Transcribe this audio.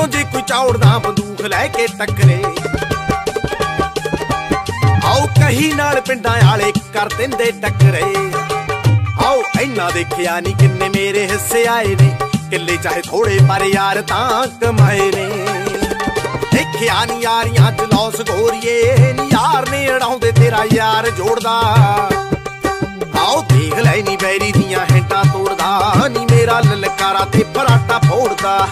ਦੂਰੋਂ ਜੇ ਕੋਈ ਚੌੜਦਾ ਬੰਦੂਕ ਲੈ ਕੇ ਟੱਕਰੇ। ਆਓ ਕਹੀ ਨਾਲ ਪਿੰਡਾਂ ਵਾਲੇ ਕਰ ਦਿੰਦੇ ਟੱਕਰੇ। ਆਓ ਇੰਨਾ ਦੇਖਿਆ ਨਹੀਂ ਕਿੰਨੇ ਮੇਰੇ ਹਿੱਸੇ ਆਏ ਨੇ। ਕਿੱਲੇ ਚਾਹੇ ਥੋੜੇ ਪਰ ਯਾਰ ਤਾਂ ਕਮਾਏ ਨੇ। ਦੇਖਿਆ ਨਹੀਂ ਯਾਰੀਆਂ ਚ ਲੌਸ ਗੋਰੀਏ, ਨੀ ਯਾਰ ਨੇ ਅੜਾਉਂਦੇ ਤੇਰਾ ਯਾਰ ਜੋੜਦਾ। ਆਓ ਦੇਖ ਲੈ ਨੀ ਬੈਰੀ ਦੀਆਂ ਹੈਂਟਾਂ ਤੋੜਦਾ, ਨੀ ਮੇਰਾ ਲਲਕਾਰਾ ਤੇ ਫਰਾਟਾ ਫੋੜਦਾ।